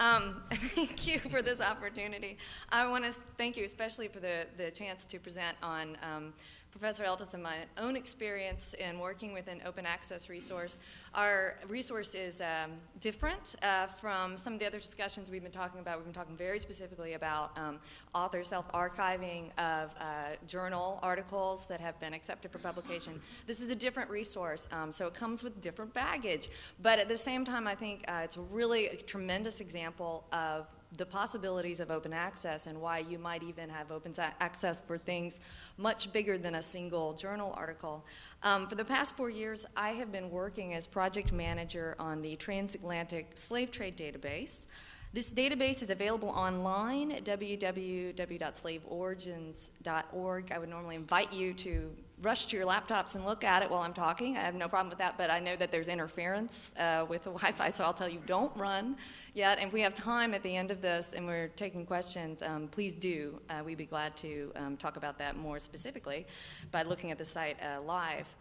Um, thank you for this opportunity. I want to thank you especially for the, the chance to present on um, Professor Eltis and my own experience in working with an open access resource. Our resource is um, different uh, from some of the other discussions we've been talking about. We've been talking very specifically about um, author self archiving of uh, journal articles that have been accepted for publication. This is a different resource, um, so it comes with different baggage. But at the same time, I think uh, it's a really a tremendous example of the possibilities of open access and why you might even have open access for things much bigger than a single journal article. Um, for the past four years, I have been working as project manager on the Transatlantic Slave Trade Database. This database is available online at www.slaveorigins.org. I would normally invite you to rush to your laptops and look at it while I'm talking. I have no problem with that, but I know that there's interference uh, with the Wi Fi, so I'll tell you don't run yet. And if we have time at the end of this and we're taking questions, um, please do. Uh, we'd be glad to um, talk about that more specifically by looking at the site uh, live.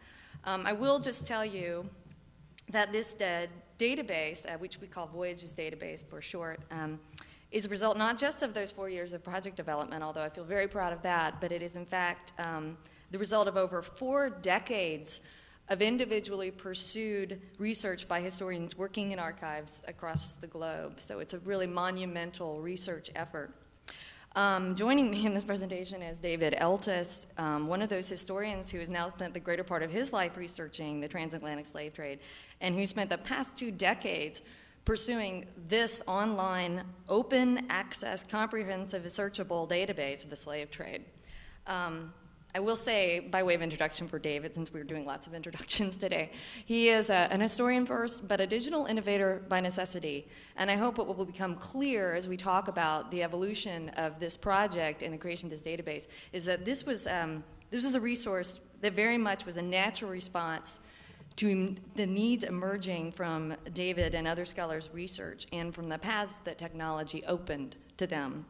Um, I will just tell you that this uh, database, uh, which we call Voyages Database for short, um, is a result not just of those four years of project development, although I feel very proud of that, but it is in fact um, the result of over four decades of individually pursued research by historians working in archives across the globe. So it's a really monumental research effort. Um, joining me in this presentation is David Eltis, um, one of those historians who has now spent the greater part of his life researching the transatlantic slave trade and who spent the past two decades pursuing this online, open access, comprehensive, searchable database of the slave trade. Um, I will say, by way of introduction for David, since we are doing lots of introductions today, he is a, an historian first, but a digital innovator by necessity. And I hope what will become clear as we talk about the evolution of this project and the creation of this database is that this was, um, this was a resource that very much was a natural response to the needs emerging from David and other scholars' research and from the paths that technology opened to them.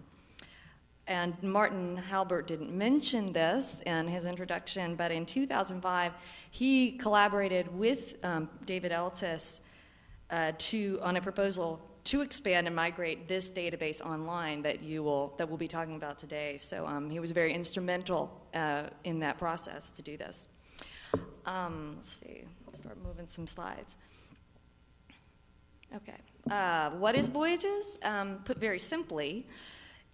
And Martin Halbert didn't mention this in his introduction, but in 2005, he collaborated with um, David Eltis uh, to, on a proposal to expand and migrate this database online that you will that we'll be talking about today. So um, he was very instrumental uh, in that process to do this. Um, let's see, start moving some slides. Okay, uh, what is Voyages? Um, put very simply,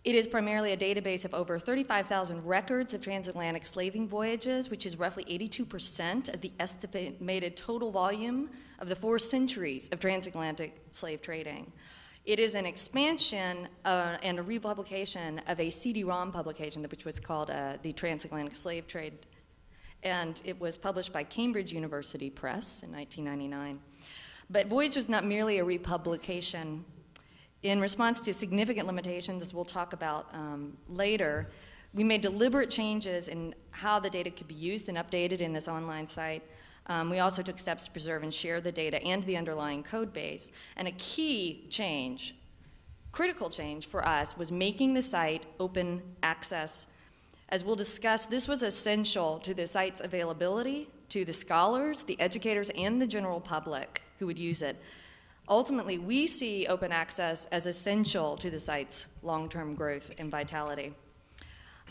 it is primarily a database of over 35,000 records of transatlantic slaving voyages, which is roughly 82% of the estimated total volume of the four centuries of transatlantic slave trading. It is an expansion uh, and a republication of a CD-ROM publication, which was called uh, the Transatlantic Slave Trade, and it was published by Cambridge University Press in 1999. But Voyage was not merely a republication in response to significant limitations, as we'll talk about um, later, we made deliberate changes in how the data could be used and updated in this online site. Um, we also took steps to preserve and share the data and the underlying code base. And a key change, critical change for us, was making the site open access. As we'll discuss, this was essential to the site's availability to the scholars, the educators, and the general public who would use it. Ultimately, we see open access as essential to the site's long term growth and vitality.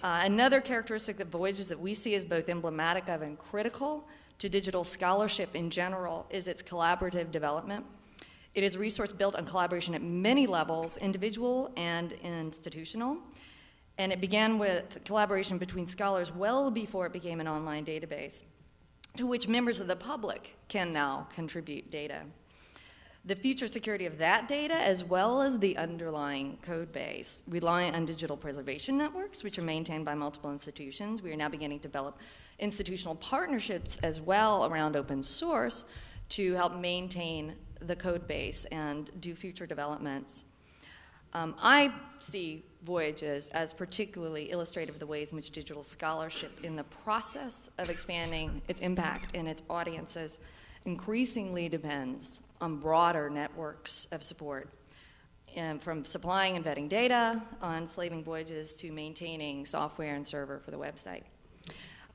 Uh, another characteristic of Voyages that we see as both emblematic of and critical to digital scholarship in general is its collaborative development. It is a resource built on collaboration at many levels, individual and institutional. And it began with collaboration between scholars well before it became an online database, to which members of the public can now contribute data the future security of that data, as well as the underlying code base, rely on digital preservation networks, which are maintained by multiple institutions. We are now beginning to develop institutional partnerships as well around open source to help maintain the code base and do future developments. Um, I see Voyages as particularly illustrative of the ways in which digital scholarship, in the process of expanding its impact and its audiences, increasingly depends on broader networks of support. And from supplying and vetting data on slaving voyages to maintaining software and server for the website.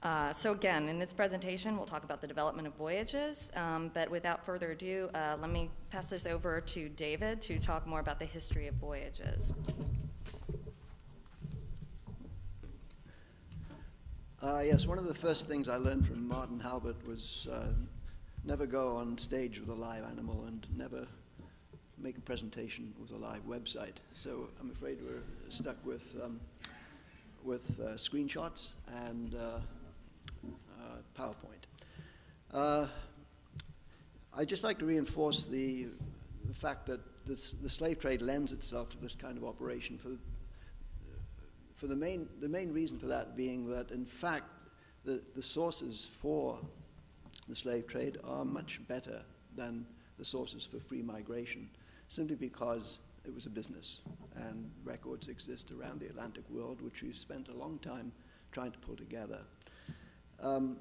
Uh, so again, in this presentation, we'll talk about the development of voyages, um, but without further ado, uh, let me pass this over to David to talk more about the history of voyages. Uh, yes, one of the first things I learned from Martin Halbert was uh, never go on stage with a live animal and never make a presentation with a live website. So I'm afraid we're stuck with, um, with uh, screenshots and uh, uh, PowerPoint. Uh, I'd just like to reinforce the, the fact that this, the slave trade lends itself to this kind of operation for, for the, main, the main reason for that being that, in fact, the, the sources for the slave trade are much better than the sources for free migration, simply because it was a business and records exist around the Atlantic world, which we've spent a long time trying to pull together. Um,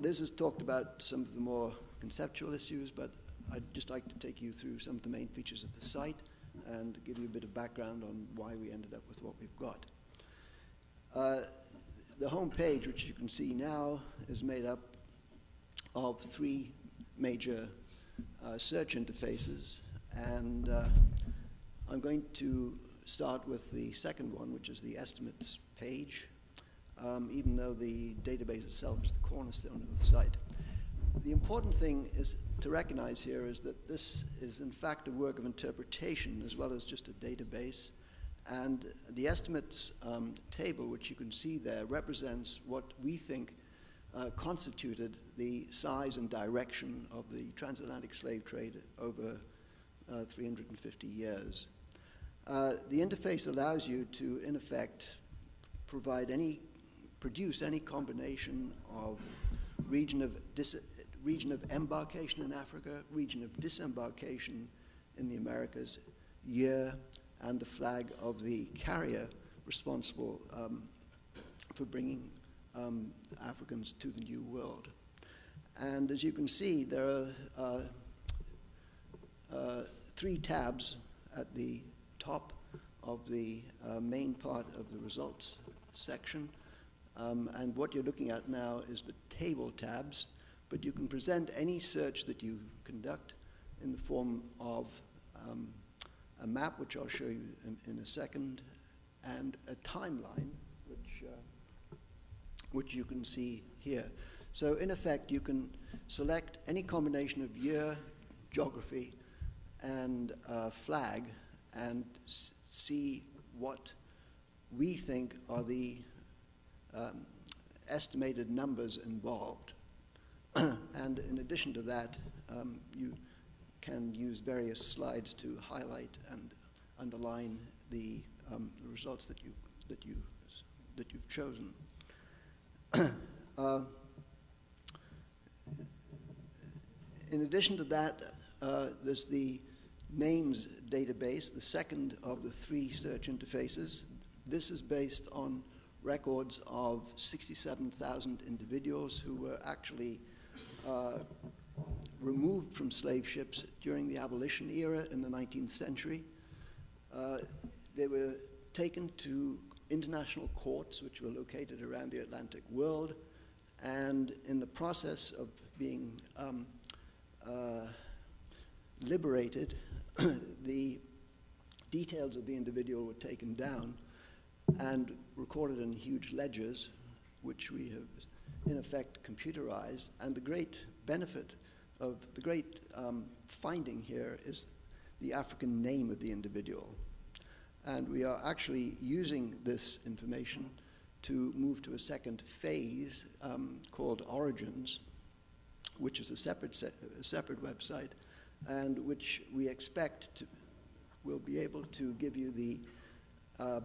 Liz has talked about some of the more conceptual issues, but I'd just like to take you through some of the main features of the site and give you a bit of background on why we ended up with what we've got. Uh, the home page, which you can see now, is made up of three major uh, search interfaces, and uh, I'm going to start with the second one, which is the estimates page um, even though the database itself is the cornerstone of the site. The important thing is to recognize here is that this is in fact a work of interpretation as well as just a database. And the estimates um, table, which you can see there, represents what we think uh, constituted the size and direction of the transatlantic slave trade over uh, 350 years. Uh, the interface allows you to, in effect, provide any produce any combination of region of, region of embarkation in Africa, region of disembarkation in the Americas, year, and the flag of the carrier responsible um, for bringing um, Africans to the New World. And as you can see, there are uh, uh, three tabs at the top of the uh, main part of the results section. Um, and what you're looking at now is the table tabs, but you can present any search that you conduct in the form of um, a map, which I'll show you in, in, a second, and a timeline, which, uh, which you can see here. So in effect, you can select any combination of year, geography, and uh, flag, and see what we think are the um, estimated numbers involved. and in addition to that, um, you can use various slides to highlight and underline the, um, the results that you that you that you've chosen. Uh, in addition to that, uh, there's the names database, the second of the three search interfaces. This is based on records of 67,000 individuals who were actually uh, removed from slave ships during the abolition era in the 19th century. Uh, they were taken to international courts, which were located around the Atlantic world, and in the process of being um, uh, liberated, the details of the individual were taken down and recorded in huge ledgers, which we have in effect computerized. And the great benefit of the great um, finding here is the African name of the individual. And we are actually using this information to move to a second phase um, called Origins, which is a separate, se- a separate website, and which we expect to, will be able to give you the uh,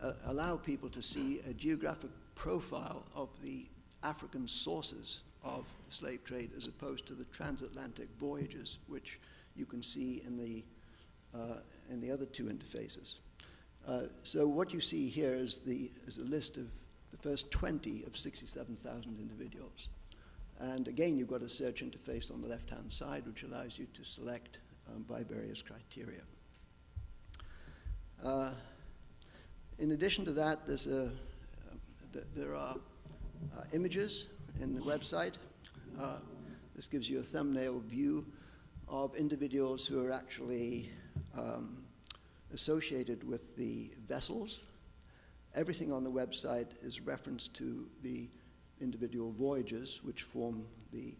uh, allow people to see a geographic profile of the African sources of the slave trade as opposed to the transatlantic voyages, which you can see in the, uh, in the other two interfaces. Uh, so what you see here is, the, is a list of the first 20 of 67,000 individuals. And again, you've got a search interface on the left-hand side, which allows you to select um, by various criteria. Uh, in addition to that, there's a, uh, there are uh, images in the website. Uh, this gives you a thumbnail view of individuals who are actually um, associated with the vessels. Everything on the website is referenced to the individual voyages, which form the,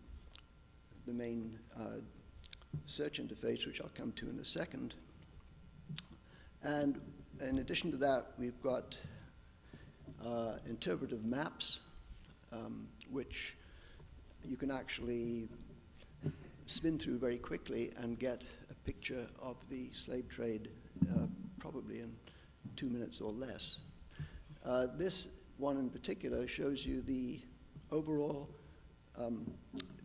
the main uh, search interface, which I'll come to in a second. And in addition to that, we've got uh, interpretive maps, um, which you can actually spin through very quickly and get a picture of the slave trade uh, probably in two minutes or less. Uh, this one in particular shows you the overall um,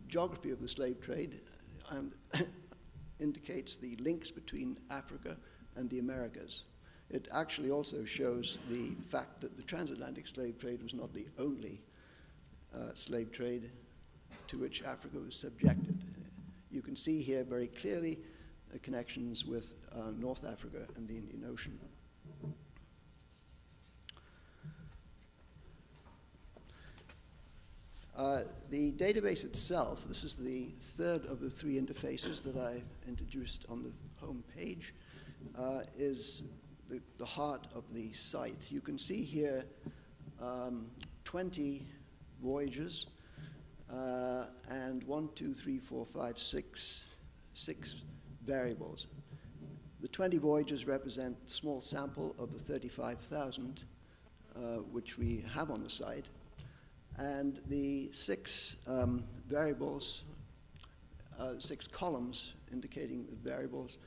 geography of the slave trade and indicates the links between Africa and the Americas. It actually also shows the fact that the transatlantic slave trade was not the only uh, slave trade to which Africa was subjected. Can see here very clearly the connections with uh, North Africa and the Indian Ocean. Uh, the database itself, this is the third of the three interfaces that I introduced on the home page, uh, is the, the, heart of the site. You can see here um, 20 voyages uh, and one, two, three, four, five, six, six variables. The 20 voyages represent a small sample of the 35,000 uh, which we have on the site. And the six um, variables, uh, six columns indicating the variables,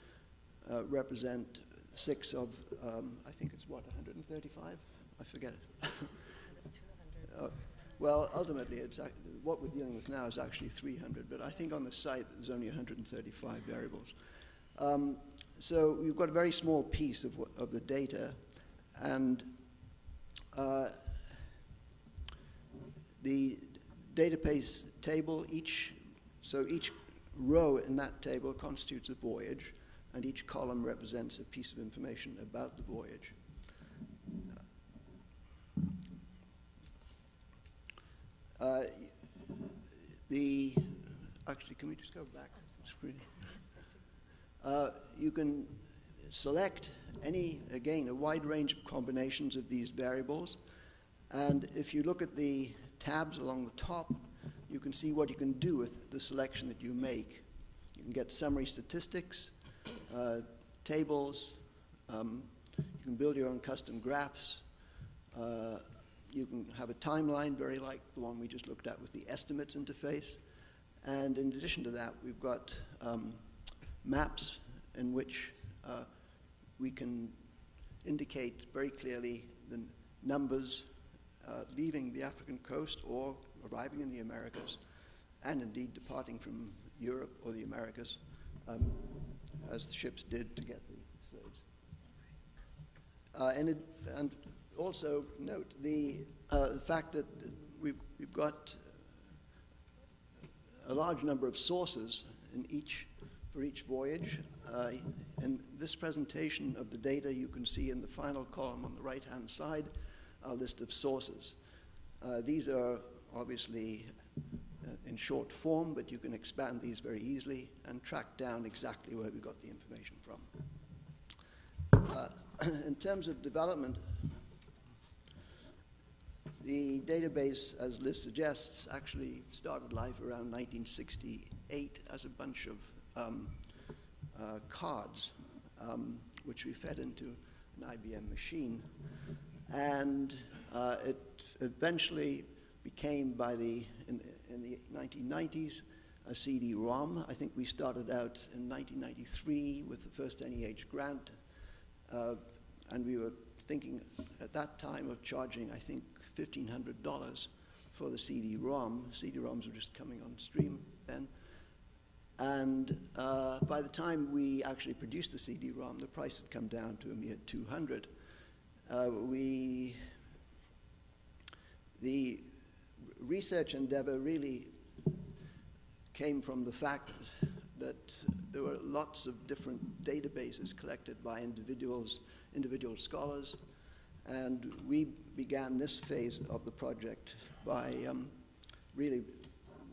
uh, represent six of, um, I think it's what, 135? I forget it. uh, well, ultimately, it's, what we're dealing with now is actually 300, but I think on the site there's only 135 variables. Um, so we've got a very small piece of, of the data, and uh, the database table, each, so each row in that table constitutes a voyage, and each column represents a piece of information about the voyage. Uh, the actually, can we just go back? Uh, you can select any, again, a wide range of combinations of these variables. And if you look at the tabs along the top, you can see what you can do with the selection that you make. You can get summary statistics, uh, tables, um, you can build your own custom graphs, uh, you can have a timeline very like the one we just looked at with the estimates interface. And in addition to that, we've got um, maps in which uh, we can indicate very clearly the numbers uh, leaving the African coast or arriving in the Americas, and indeed departing from Europe or the Americas, um, as the ships did to get the slaves. Uh, and, it, and, also note the, uh, fact that we've, we've got a large number of sources in each, for each voyage. Uh, in this presentation of the data, you can see in the final column on the right-hand side a list of sources. Uh, these are obviously uh, in short form, but you can expand these very easily and track down exactly where we got the information from. Uh, in terms of development, the database, as Liz suggests, actually started life around 1968 as a bunch of um, uh, cards, um, which we fed into an IBM machine. And uh, it eventually became, by the, in, in the 1990s, a CD-ROM. I think we started out in 1993 with the first NEH grant, uh, and we were thinking at that time of charging, I think, $1,500 for the CD-ROM. CD-ROMs were just coming on stream then. And uh, by the time we actually produced the CD-ROM, the price had come down to a mere 200. Uh, we, the research endeavor really came from the fact that there were lots of different databases collected by individuals, individual scholars, And we began this phase of the project by um, really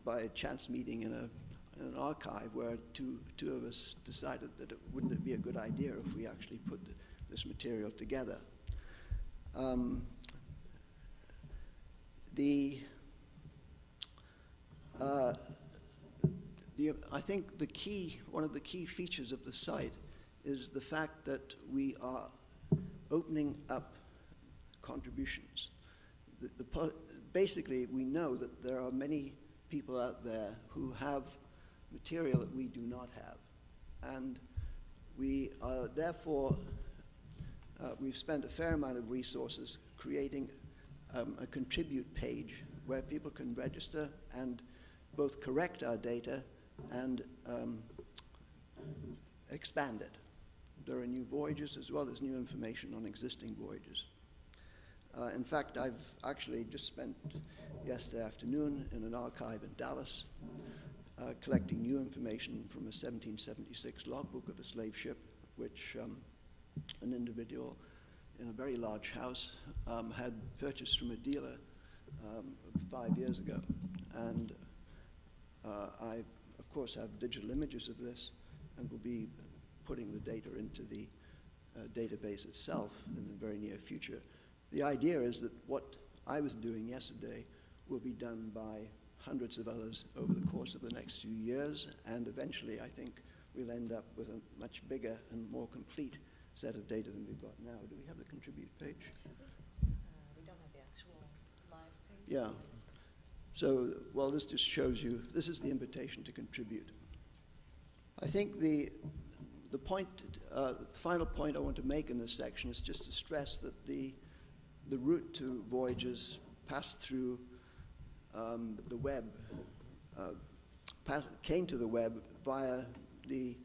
by a chance meeting in, a, in an archive where two, two of us decided that it wouldn't be a good idea if we actually put this material together. Um, the, uh, the, I think the key, one of the key features of the site is the fact that we are opening up contributions. The, the, basically, we know that there are many people out there who have material that we do not have. And we are therefore, uh, we've spent a fair amount of resources creating um, a contribute page where people can register and both correct our data and um, expand it. There are new voyages as well as new information on existing voyages. Uh, in fact, I've actually just spent yesterday afternoon in an archive in Dallas uh, collecting new information from a 1776 logbook of a slave ship, which um, an individual in a very large house um, had purchased from a dealer um, five years ago. And uh, I, of course, have digital images of this and will be putting the data into the uh, database itself in the very near future. The idea is that what I was doing yesterday will be done by hundreds of others over the course of the next few years, and eventually I think we'll end up with a much bigger and more complete set of data than we've got now. Do we have the contribute page? Uh, we don't have the actual live page. Yeah. So, well, this just shows you, this is the invitation to contribute. I think the, the point, uh, the final point I want to make in this section is just to stress that the, the route to voyages passed through um, the web, uh, came to the web via the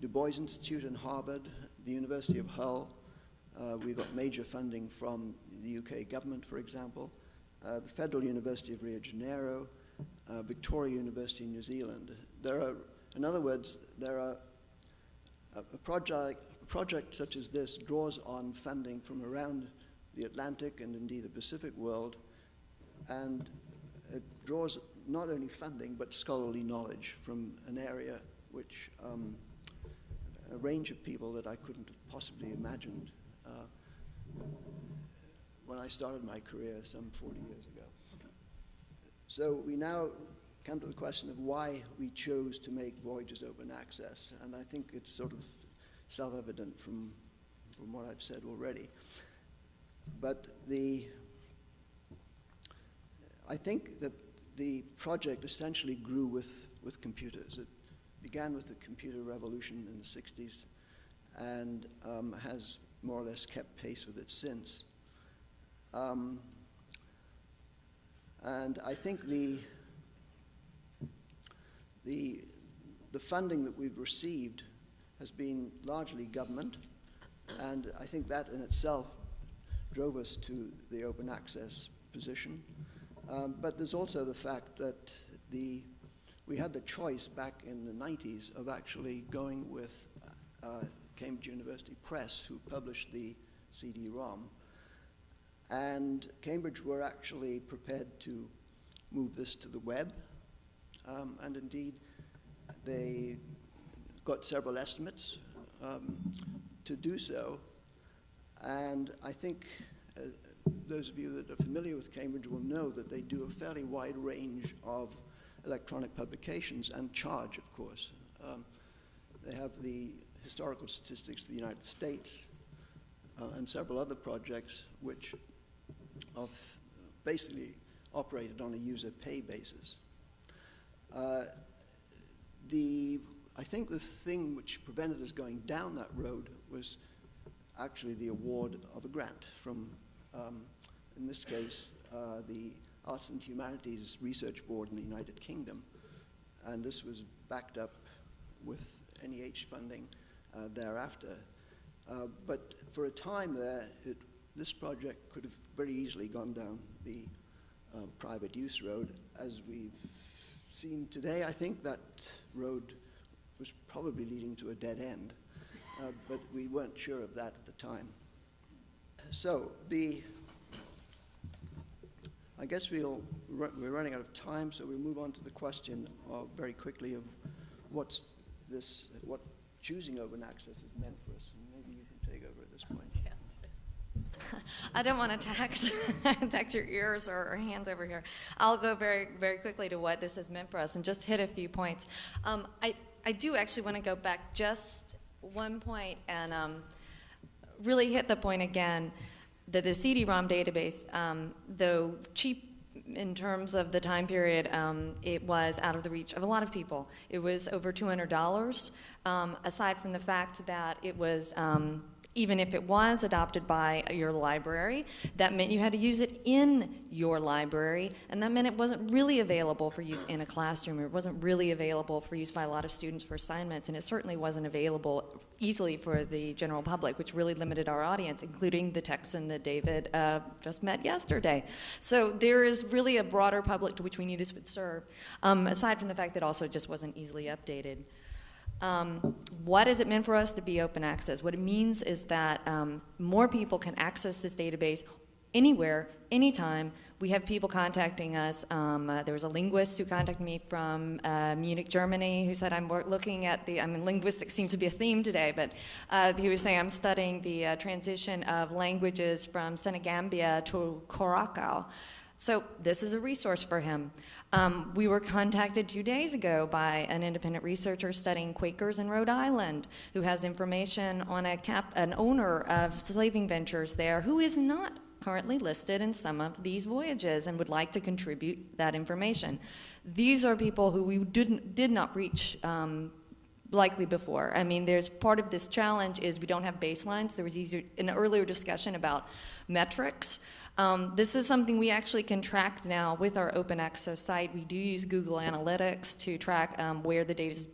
Du Bois Institute in Harvard, the University of Hull. Uh, we got major funding from the UK government, for example, uh, the Federal University of Rio de Janeiro, uh, Victoria University in New Zealand. There are, in other words, there are a, a project, a project such as this draws on funding from around the Atlantic and indeed the Pacific world, and it draws not only funding but scholarly knowledge from an area which um, a range of people that I couldn't have possibly imagined uh, when I started my career some 40 years ago. So we now come to the question of why we chose to make Voyages open access, and I think it's sort of self-evident from, from what I've said already. But the, I think that the project essentially grew with, with computers. It began with the computer revolution in the 60s and um, has more or less kept pace with it since. Um, and I think the, the, the funding that we've received has been largely government, and I think that in itself drove us to the open access position. Um, but there's also the fact that the, we had the choice back in the 90s of actually going with uh, Cambridge University Press, who published the CD-ROM. And Cambridge were actually prepared to move this to the web. Um, and indeed, they got several estimates um, to do so. And I think uh, those of you that are familiar with Cambridge will know that they do a fairly wide range of electronic publications and charge, of course. Um, they have the historical statistics of the United States uh, and several other projects which have basically operated on a user pay basis. Uh, the, I think the thing which prevented us going down that road was actually the award of a grant from, um, in this case, uh, the Arts and Humanities Research Board in the United Kingdom. And this was backed up with NEH funding uh, thereafter. Uh, but for a time there, it, this project could have very easily gone down the uh, private use road. As we've seen today, I think that road was probably leading to a dead end, uh, but we weren't sure of that at the time. so the, I guess we'll, we're running out of time, so we'll move on to the question uh, very quickly of what's this, what choosing open access has meant for us. And maybe you can take over at this point. I don't want to tax tax your ears or, or hands over here. I'll go very very quickly to what this has meant for us and just hit a few points. Um, I I do actually want to go back just one point and um, really hit the point again that the CD-ROM database, um, though cheap in terms of the time period, um, it was out of the reach of a lot of people. It was over $200. Um, aside from the fact that it was um, even if it was adopted by your library, that meant you had to use it in your library, and that meant it wasn't really available for use in a classroom, it wasn't really available for use by a lot of students for assignments, and it certainly wasn't available easily for the general public, which really limited our audience, including the Texan that David uh, just met yesterday. So there is really a broader public to which we knew this would serve, um, aside from the fact that it also just wasn't easily updated. Um, what has it meant for us to be open access? What it means is that um, more people can access this database anywhere, anytime. We have people contacting us. Um, uh, there was a linguist who contacted me from uh, Munich, Germany, who said, I'm looking at the, I mean, linguistics seems to be a theme today, but uh, he was saying, I'm studying the uh, transition of languages from Senegambia to Curacao. So this is a resource for him. Um, we were contacted two days ago by an independent researcher studying Quakers in Rhode Island, who has information on a cap, an owner of slaving ventures there, who is not currently listed in some of these voyages and would like to contribute that information. These are people who we didn't, did not reach um, likely before. I mean, there's part of this challenge is we don't have baselines. There was easier, an earlier discussion about metrics. Um, this is something we actually can track now with our open access site. We do use Google Analytics to track um, where the data is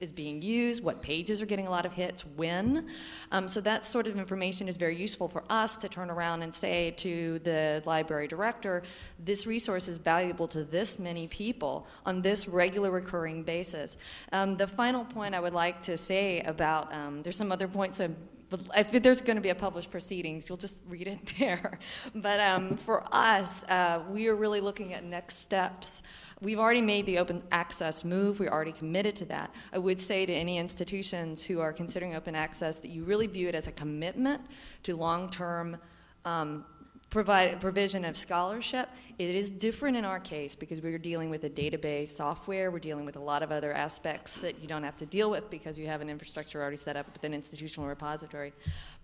is being used, what pages are getting a lot of hits, when. Um, so that sort of information is very useful for us to turn around and say to the library director, this resource is valuable to this many people on this regular recurring basis. Um, the final point I would like to say about, um, there's some other points but if there's going to be a published proceedings, you'll just read it there. But um, for us, uh, we are really looking at next steps. We've already made the open access move. We're already committed to that. I would say to any institutions who are considering open access that you really view it as a commitment to long-term um, provide provision of scholarship. It is different in our case because we're dealing with a database software. We're dealing with a lot of other aspects that you don't have to deal with because you have an infrastructure already set up with an institutional repository.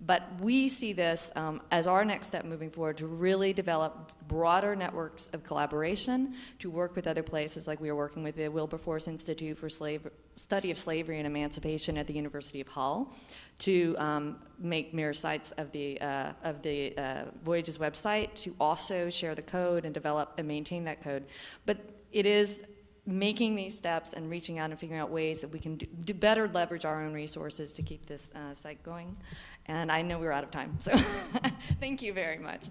But we see this um, as our next step moving forward to really develop broader networks of collaboration, to work with other places like we are working with the Wilberforce Institute for Slave, Study of Slavery and Emancipation at the University of Hull, to um, make mirror sites of the, uh, of the uh, Voyages website, to also share the code and develop and maintain that code. But it is making these steps and reaching out and figuring out ways that we can do, do better leverage our own resources to keep this uh, site going. And I know we're out of time, so thank you very much.